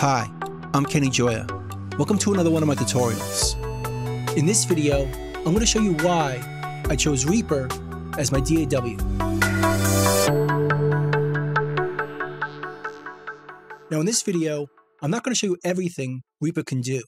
Hi, I'm Kenny Gioia. Welcome to another one of my tutorials. In this video, I'm going to show you why I chose Reaper as my DAW. Now in this video, I'm not going to show you everything Reaper can do.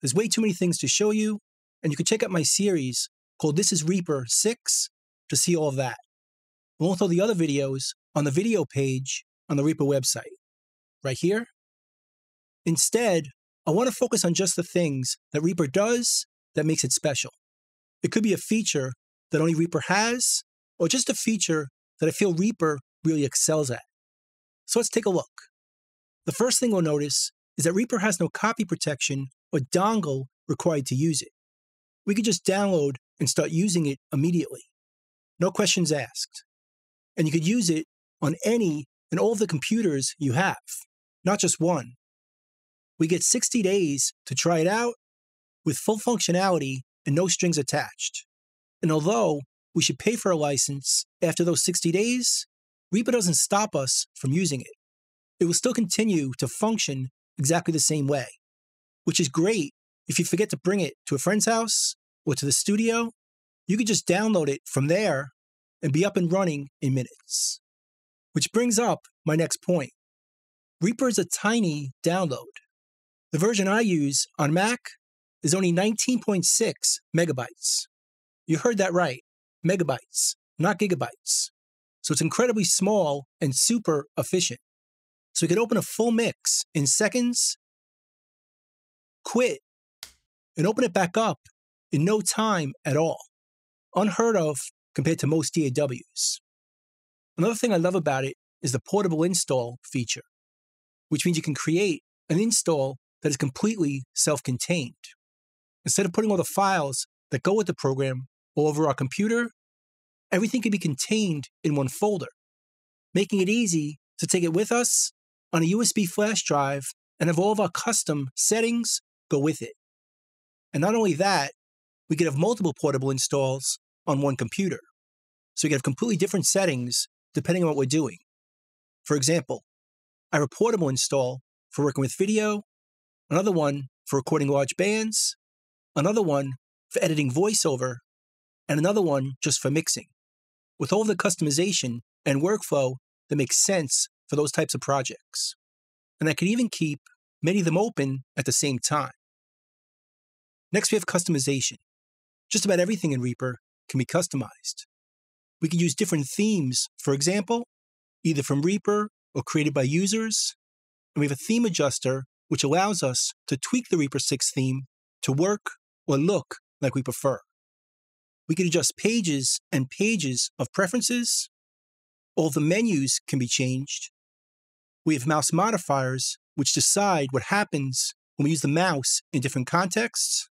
There's way too many things to show you, and you can check out my series called This is Reaper 6 to see all of that. Along with all the other videos on the video page on the Reaper website. Right here. Instead, I want to focus on just the things that Reaper does that makes it special. It could be a feature that only Reaper has, or just a feature that I feel Reaper really excels at. So let's take a look. The first thing we'll notice is that Reaper has no copy protection or dongle required to use it. We could just download and start using it immediately. No questions asked. And you could use it on any and all of the computers you have, not just one. We get 60 days to try it out with full functionality and no strings attached. And although we should pay for a license after those 60 days, Reaper doesn't stop us from using it. It will still continue to function exactly the same way, which is great if you forget to bring it to a friend's house or to the studio. You can just download it from there and be up and running in minutes. Which brings up my next point. Reaper is a tiny download. The version I use on Mac is only 19.6 megabytes. You heard that right, megabytes, not gigabytes. So it's incredibly small and super efficient. So you could open a full mix in seconds, quit, and open it back up in no time at all. Unheard of compared to most DAWs. Another thing I love about it is the portable install feature, which means you can create an install that is completely self contained. Instead of putting all the files that go with the program all over our computer, everything can be contained in one folder, making it easy to take it with us on a USB flash drive and have all of our custom settings go with it. And not only that, we could have multiple portable installs on one computer. So we can have completely different settings depending on what we're doing. For example, I have a portable install for working with video, another one for recording large bands, another one for editing voiceover, and another one just for mixing, with all the customization and workflow that makes sense for those types of projects. And I can even keep many of them open at the same time. Next, we have customization. Just about everything in Reaper can be customized. We can use different themes, for example, either from Reaper or created by users. And we have a theme adjuster, which allows us to tweak the Reaper 6 theme to work or look like we prefer. We can adjust pages and pages of preferences. All the menus can be changed. We have mouse modifiers, which decide what happens when we use the mouse in different contexts.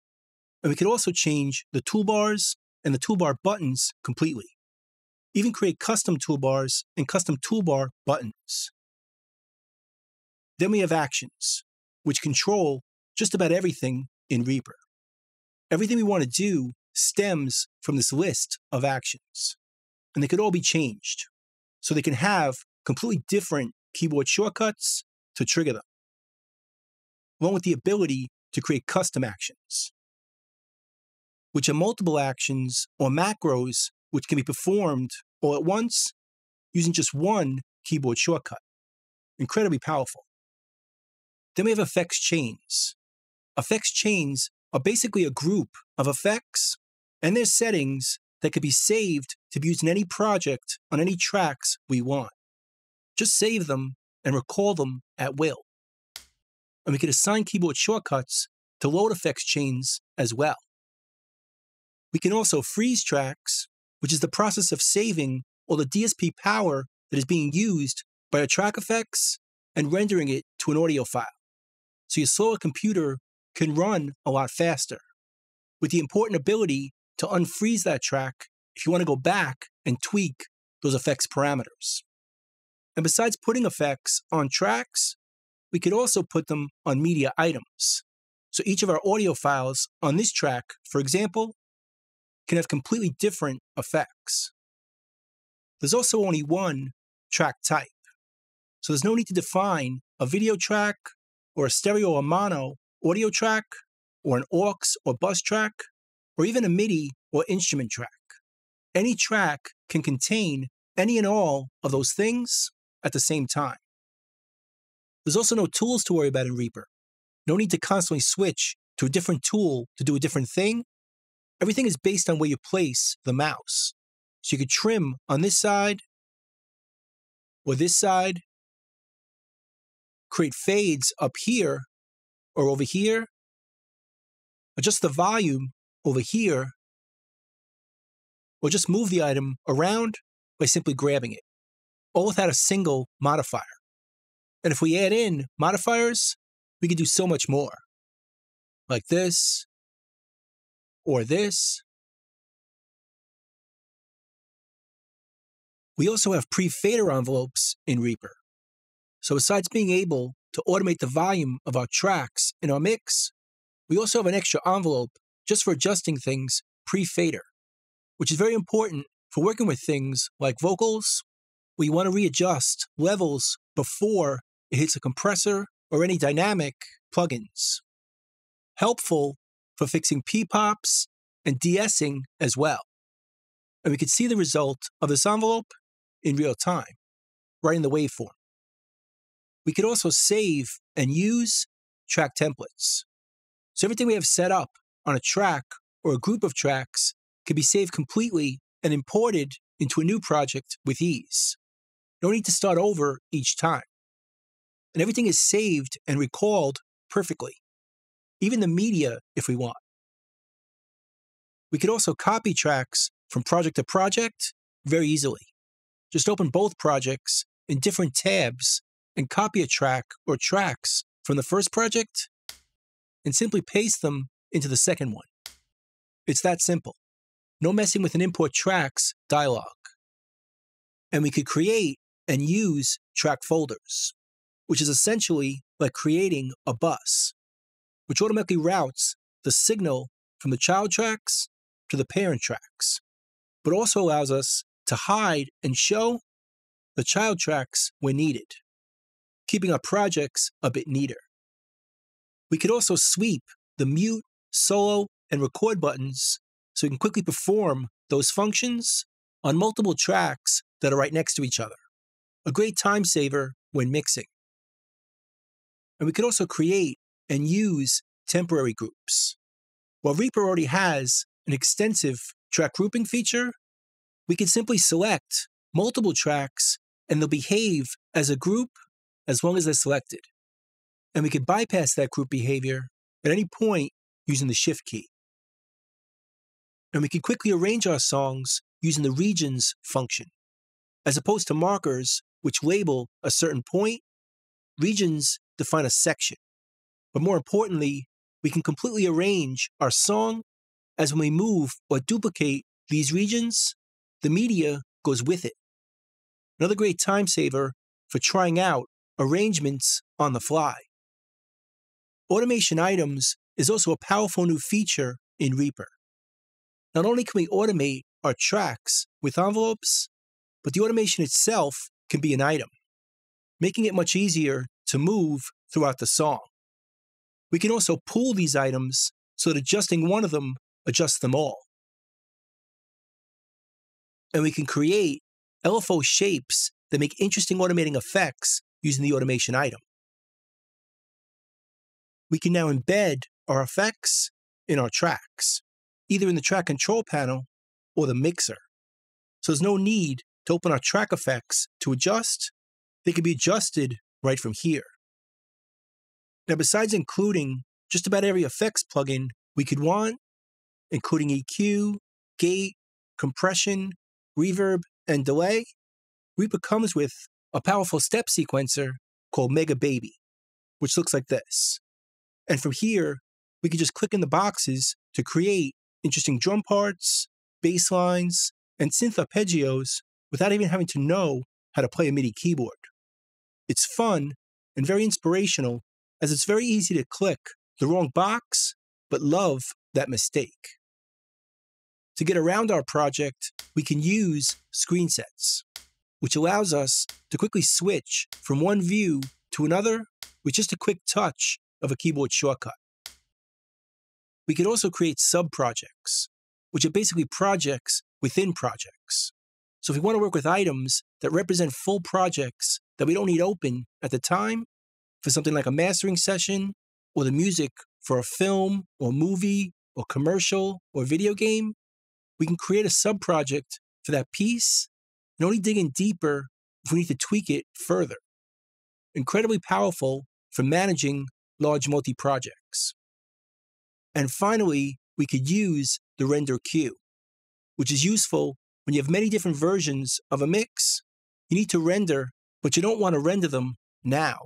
And we can also change the toolbars and the toolbar buttons completely even create custom toolbars and custom toolbar buttons. Then we have actions, which control just about everything in Reaper. Everything we want to do stems from this list of actions, and they could all be changed. So they can have completely different keyboard shortcuts to trigger them, along with the ability to create custom actions, which are multiple actions or macros which can be performed all at once using just one keyboard shortcut. Incredibly powerful. Then we have effects chains. Effects chains are basically a group of effects and their settings that could be saved to be used in any project on any tracks we want. Just save them and recall them at will. And we could assign keyboard shortcuts to load effects chains as well. We can also freeze tracks which is the process of saving all the DSP power that is being used by our track effects and rendering it to an audio file. So your slower computer can run a lot faster, with the important ability to unfreeze that track if you want to go back and tweak those effects parameters. And besides putting effects on tracks, we could also put them on media items. So each of our audio files on this track, for example, can have completely different effects. There's also only one track type, so there's no need to define a video track or a stereo or mono audio track, or an aux or bus track, or even a MIDI or instrument track. Any track can contain any and all of those things at the same time. There's also no tools to worry about in Reaper. No need to constantly switch to a different tool to do a different thing. Everything is based on where you place the mouse. So you could trim on this side or this side, create fades up here or over here, adjust the volume over here, or just move the item around by simply grabbing it, all without a single modifier. And if we add in modifiers, we can do so much more, like this, or this. We also have pre-fader envelopes in Reaper. So besides being able to automate the volume of our tracks in our mix, we also have an extra envelope just for adjusting things pre-fader, which is very important for working with things like vocals, you want to readjust levels before it hits a compressor or any dynamic plugins. Helpful for fixing P-pops and de-essing as well. And we can see the result of this envelope in real time, right in the waveform. We could also save and use track templates. So everything we have set up on a track or a group of tracks can be saved completely and imported into a new project with ease. No need to start over each time. And everything is saved and recalled perfectly, even the media if we want. We could also copy tracks from project to project very easily. Just open both projects in different tabs and copy a track or tracks from the first project and simply paste them into the second one. It's that simple. No messing with an import tracks dialog. And we could create and use track folders, which is essentially like creating a bus, which automatically routes the signal from the child tracks to the parent tracks, but also allows us to hide and show the child tracks when needed keeping our projects a bit neater. We could also sweep the mute, solo, and record buttons so we can quickly perform those functions on multiple tracks that are right next to each other. A great time saver when mixing. And we could also create and use temporary groups. While Reaper already has an extensive track grouping feature, we can simply select multiple tracks and they'll behave as a group as long as they're selected. And we could bypass that group behavior at any point using the Shift key. And we can quickly arrange our songs using the regions function. As opposed to markers, which label a certain point, regions define a section. But more importantly, we can completely arrange our song as when we move or duplicate these regions, the media goes with it. Another great time saver for trying out arrangements on the fly. Automation items is also a powerful new feature in Reaper. Not only can we automate our tracks with envelopes, but the automation itself can be an item, making it much easier to move throughout the song. We can also pool these items so that adjusting one of them adjusts them all. And we can create LFO shapes that make interesting automating effects using the automation item. We can now embed our effects in our tracks, either in the track control panel or the mixer. So there's no need to open our track effects to adjust. They can be adjusted right from here. Now, besides including just about every effects plugin we could want, including EQ, gate, compression, reverb, and delay, Reaper comes with a powerful step sequencer called Mega Baby, which looks like this. And from here, we can just click in the boxes to create interesting drum parts, bass lines, and synth arpeggios without even having to know how to play a MIDI keyboard. It's fun and very inspirational as it's very easy to click the wrong box, but love that mistake. To get around our project, we can use screen sets which allows us to quickly switch from one view to another with just a quick touch of a keyboard shortcut. We could also create sub-projects, which are basically projects within projects. So if we want to work with items that represent full projects that we don't need open at the time for something like a mastering session or the music for a film or movie or commercial or video game, we can create a sub-project for that piece and only dig in deeper if we need to tweak it further. Incredibly powerful for managing large multi projects. And finally, we could use the render queue, which is useful when you have many different versions of a mix. You need to render, but you don't want to render them now.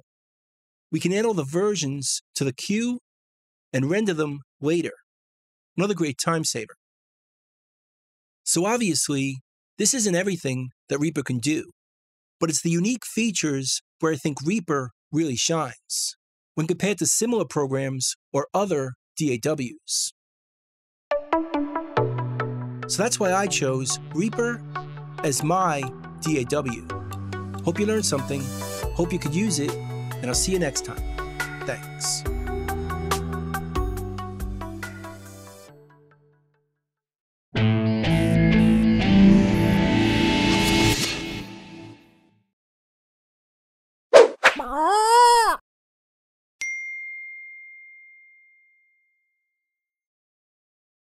We can add all the versions to the queue and render them later. Another great time saver. So obviously, this isn't everything that Reaper can do, but it's the unique features where I think Reaper really shines when compared to similar programs or other DAWs. So that's why I chose Reaper as my DAW. Hope you learned something, hope you could use it, and I'll see you next time. Thanks.